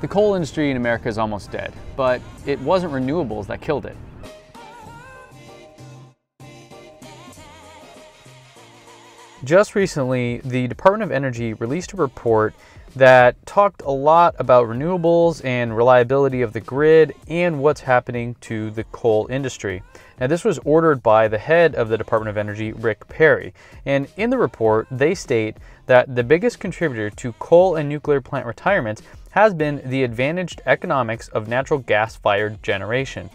The coal industry in America is almost dead, but it wasn't renewables that killed it. Just recently, the Department of Energy released a report that talked a lot about renewables and reliability of the grid and what's happening to the coal industry. Now, this was ordered by the head of the Department of Energy, Rick Perry. And in the report, they state that the biggest contributor to coal and nuclear plant retirements has been the advantaged economics of natural gas fired generation.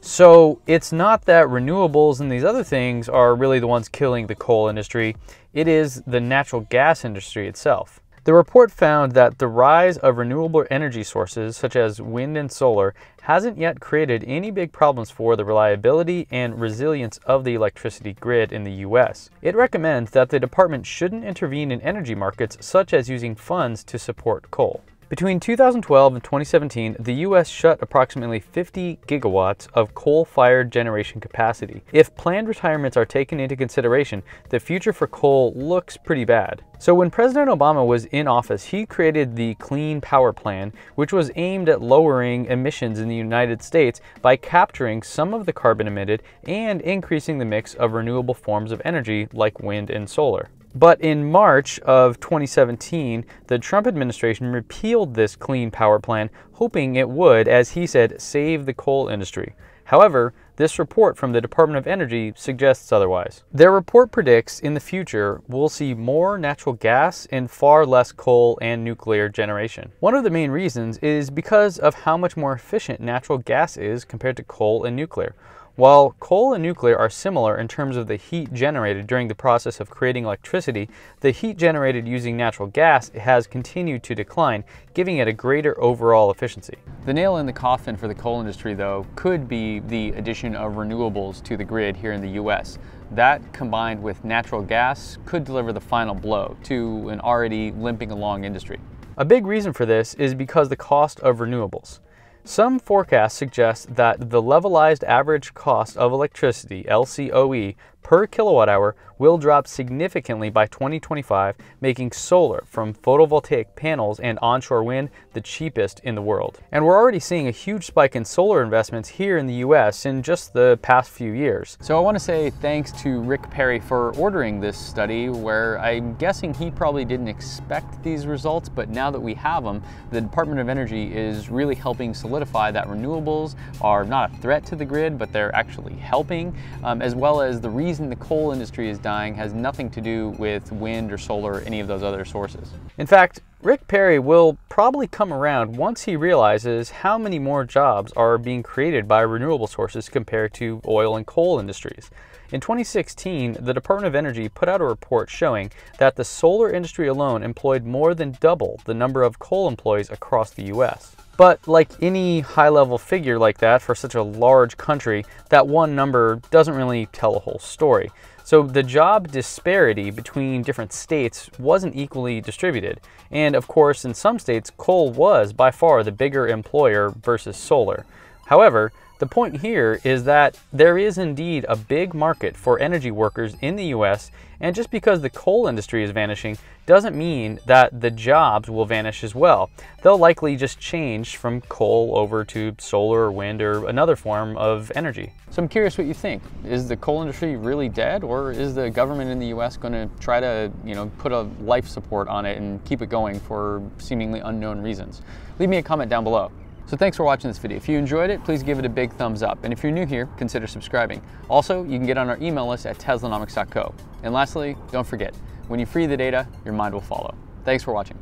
So it's not that renewables and these other things are really the ones killing the coal industry, it is the natural gas industry itself. The report found that the rise of renewable energy sources such as wind and solar hasn't yet created any big problems for the reliability and resilience of the electricity grid in the US. It recommends that the department shouldn't intervene in energy markets such as using funds to support coal. Between 2012 and 2017, the US shut approximately 50 gigawatts of coal-fired generation capacity. If planned retirements are taken into consideration, the future for coal looks pretty bad. So when President Obama was in office, he created the Clean Power Plan, which was aimed at lowering emissions in the United States by capturing some of the carbon emitted and increasing the mix of renewable forms of energy like wind and solar. But in March of 2017, the Trump administration repealed this clean power plan, hoping it would, as he said, save the coal industry. However, this report from the Department of Energy suggests otherwise. Their report predicts in the future we'll see more natural gas and far less coal and nuclear generation. One of the main reasons is because of how much more efficient natural gas is compared to coal and nuclear. While coal and nuclear are similar in terms of the heat generated during the process of creating electricity, the heat generated using natural gas has continued to decline, giving it a greater overall efficiency. The nail in the coffin for the coal industry, though, could be the addition of renewables to the grid here in the US. That, combined with natural gas, could deliver the final blow to an already limping along industry. A big reason for this is because the cost of renewables. Some forecasts suggest that the levelized average cost of electricity, LCOE, per kilowatt hour will drop significantly by 2025, making solar from photovoltaic panels and onshore wind the cheapest in the world. And we're already seeing a huge spike in solar investments here in the US in just the past few years. So I want to say thanks to Rick Perry for ordering this study where I'm guessing he probably didn't expect these results, but now that we have them, the Department of Energy is really helping solidify that renewables are not a threat to the grid, but they're actually helping, um, as well as the reason reason the coal industry is dying has nothing to do with wind or solar or any of those other sources. In fact, Rick Perry will probably come around once he realizes how many more jobs are being created by renewable sources compared to oil and coal industries. In 2016, the Department of Energy put out a report showing that the solar industry alone employed more than double the number of coal employees across the US. But like any high level figure like that for such a large country, that one number doesn't really tell a whole story. So the job disparity between different states wasn't equally distributed. And of course, in some states, coal was by far the bigger employer versus solar. However, the point here is that there is indeed a big market for energy workers in the US, and just because the coal industry is vanishing doesn't mean that the jobs will vanish as well. They'll likely just change from coal over to solar or wind or another form of energy. So I'm curious what you think. Is the coal industry really dead or is the government in the US going to try to, you know, put a life support on it and keep it going for seemingly unknown reasons? Leave me a comment down below. So thanks for watching this video. If you enjoyed it, please give it a big thumbs up. And if you're new here, consider subscribing. Also, you can get on our email list at teslanomics.co. And lastly, don't forget, when you free the data, your mind will follow. Thanks for watching.